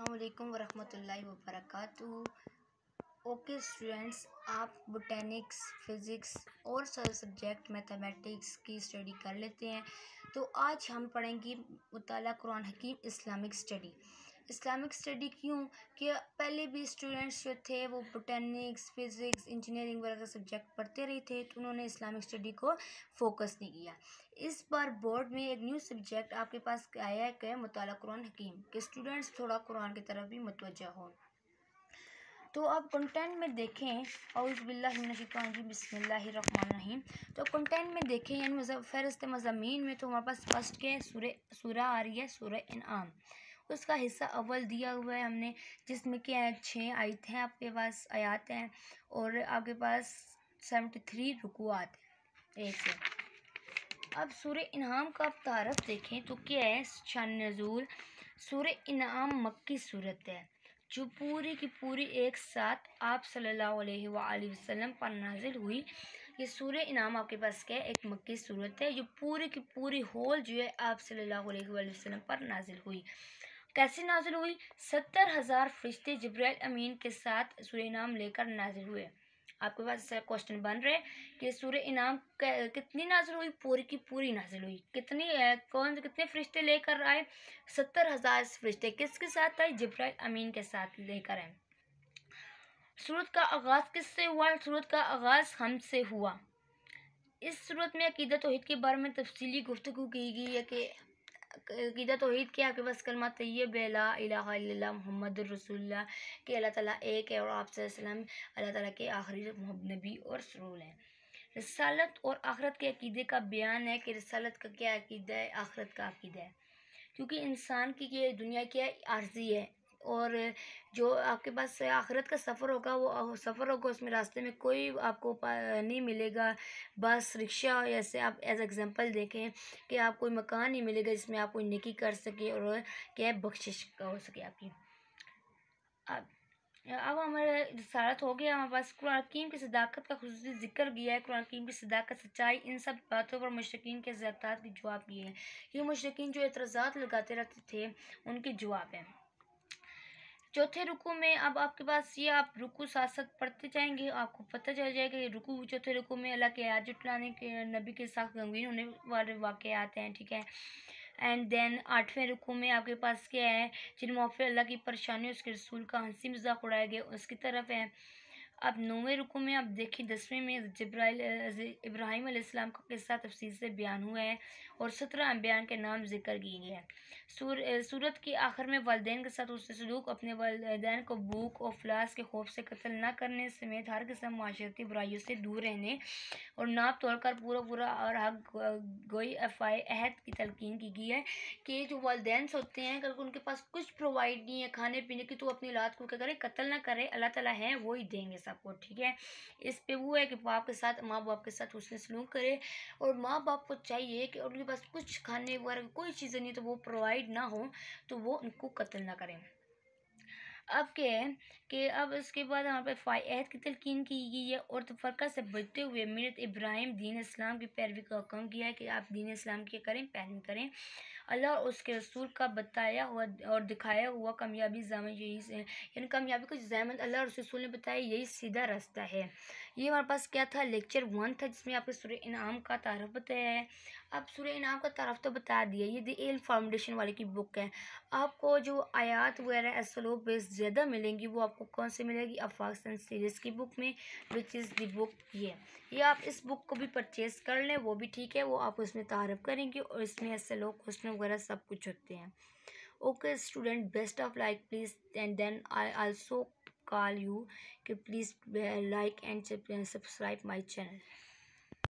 अस्सलाम वरहमतुल्लाहि वर्क ओके स्टूडेंट्स, आप बोटेनिक्स फ़िज़िक्स और सारे सब्जेक्ट मैथमेटिक्स की स्टडी कर लेते हैं। तो आज हम पढ़ेंगे मुताल कुरान हकीम इस्लामिक स्टडी इस्लामिक स्टडी क्यों? कि पहले भी स्टूडेंट्स जो थे, वो बोटेनिक्स फ़िज़िक्स इंजीनियरिंग वगैरह सब्जेक्ट पढ़ते रहे थे तो उन्होंने इस्लामिक स्टडी को फोकस नहीं किया। इस बार बोर्ड में एक न्यू सब्जेक्ट आपके पास आया है कि मुताला कुरान हकीम, के स्टूडेंट्स थोड़ा कुरान की तरफ़ भी मुतवजह हों। तो आप कंटेंट में देखें अउज़बिल्लिमिनशिकानजी बिस्मिल्लाहिर्रहमानिर्रहीम तो कंटेंट में देखें, यानी फ़हरस्त मज़ामी में तो हमारे पास फ़र्स्ट के सूर्य सूरा आ रही है सूर्य इनाम। उसका हिस्सा अव्वल दिया हुआ है हमने, जिसमें है छः आयत हैं आपके पास, आयात हैं, और आपके पास सेवेंटी थ्री रुकुआत हैं। एक से। अब सूर्य इनाम का आप तारफ़ देखें तो क्या है? शान नजूल। सूर्य इनाम मक्की सूरत है, जो पूरी की पूरी एक साथ आप सल्लल्लाहु अलैहि वसल्लम पर नाजिल हुई। ये सूर्य इनाम आपके पास क्या है? एक मक्की सूरत है, जो पूरी की पूरी होल जो है आप सल्लल्लाहु अलैहि वसल्लम पर नाजिल हुई। कैसे नाजिल हुई? सत्तर हज़ार फरिश्ते जब्राइल अमीन के साथ सूर्य इनाम लेकर नाजिल हुए। आपके पास क्वेश्चन बन रहे कि सूर्य इनाम कितनी नाजिल हुई? पूरी की पूरी नाजिल हुई। कितनी कौन से कितने फरिश्ते लेकर आए? सत्तर हज़ार फरिश्ते किसके साथ आए? जब्राइल अमीन के साथ लेकर आए। सूरत का आगाज़ किससे हुआ? सूरत का आगाज़ हमसे हुआ। इस सूरत में अकीदत तोहहीद के बारे में तफसीली गुफ्तु की गई है कि कीदा तोहद के आपके पास कलमा तैयब ला मोहम्मद रसोल्ला के अल्लाह ताला एक है और आप सल्लम अल्लाह ताला के आखिरी नबी और सरूल हैं। रसालत और आखरत के अकीदे का बयान है कि रसालत का क्या अकीदा है, आखरत का अकीदा है। क्योंकि इंसान की ये दुनिया क्या आर्जी है और जो आपके पास आखिरत का सफ़र होगा, वो सफ़र होगा, उसमें रास्ते में कोई आपको नहीं मिलेगा। बस, रिक्शा ऐसे आप एज एग्ज़ाम्पल देखें कि आप कोई मकान नहीं मिलेगा जिसमें आप कोई निकी कर सके और क्या बख्शिश हो सके आपकी। अब अब हमारे रिसालत हो गया हमारे पास। कुरान हकीम की सदाकत का खसूस ज़िक्र किया है। कुरान हकीम की सदाकत, सच्चाई, इन सब बातों पर मशरकिन के ज़्यादात के जवाब दिए हैं। ये मशरकिन जो एतराज़ात लगाते रहते थे, उनके जवाब हैं। चौथे रुकू में अब आपके पास ये आप रुकू साथ साथ पढ़ते जाएँगे, आपको पता चल जाएगा ये रुकू चौथे रुकू में अल्लाह के आज जुटलाने के, नबी के साथ गंगीन होने वाले वाक़ आते हैं, ठीक है? एंड देन आठवें रुकू में आपके पास क्या है? जिन मौफे अल्लाह की परेशानी, उसके रसूल का हँसी मज़ाक उड़ाया गया, उसकी तरफ़ है। अब नौवें रुकू में आप देखिए दसवें में जब्राइल इब्राहिम अलैहिस्सलाम का किस्सा तफसील से बयान हुआ है और सत्रह अम्बियान के नाम ज़िक्र किए गए हैं। सूर, सूरत के आखिर में वालदेन के साथ उससे सलूक अपने वालदेन को भूख और फ्लास के खौफ से कत्ल न करने समेत हर किस्म माशरती बुराइयों से दूर रहने और नाप तोड़कर पूरा पूरा और हक गोई अफाए अहद की तलकिन की गई है कि जो वालदेन होते हैं अगर उनके पास कुछ प्रोवाइड नहीं है खाने पीने की तो अपनी औलाद को क्या करें? कत्ल ना करें अल्लाह ताला है वो ही देंगे सबको ठीक है? इस पे वो है कि बाप के साथ माँ बाप के साथ उसने सलूक करे और माँ बाप को चाहिए कि उनके पास कुछ खाने, वगैरह कोई चीज़ें नहीं तो वो प्रोवाइड ना हो तो वो उनको कत्ल ना करें। अब क्या है कि अब इसके बाद यहाँ पे फ़ायद की तलकिन की गई है और तफरका से बचते हुए मिनत इब्राहिम दीन इस्लाम की पैरवी का हुक्म किया है कि आप दीन इस्लाम की करें, पैरवी करें। अल्लाह और उसके रसूल का बताया हुआ और दिखाया हुआ कामयाबी जामन यही से, यानी कामयाबी को जैमन अल्लाह और रसूल ने बताया, यही सीधा रास्ता है। ये हमारे पास क्या था? लेक्चर वन था, जिसमें आपको सूर्य इनाम का तारफ़ बताया है। अब सूर्य इनाम का तारफ़ तो बता दिया, ये दी एल फाउंडेशन वाले की बुक है। आपको जो आयात वगैरह एसलो बेस ज़्यादा मिलेंगी, वो आपको कौन से मिलेगी? अफाक्सन सीरीज़ की बुक में विच इज़ दी बुक ये ये आप इस बुक को भी परचेज़ कर लें, वो भी ठीक है, वो आप उसमें तारफ़ करेंगे और इसमें एस एल क्वेश्चन वगैरह सब कुछ होते हैं। Okay student best of like please and then I also call you कि please like and subscribe my channel